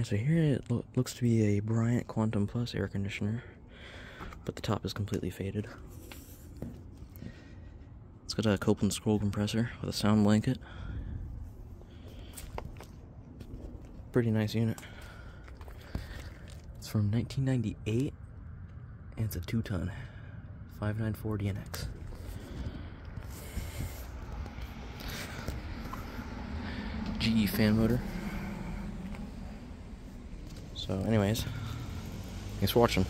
Alright, so here it lo looks to be a Bryant Quantum Plus air conditioner, but the top is completely faded. It's got a Copeland scroll compressor with a sound blanket. Pretty nice unit. It's from 1998, and it's a two-ton 5940 DNX. GE fan motor. So anyways, thanks for watching.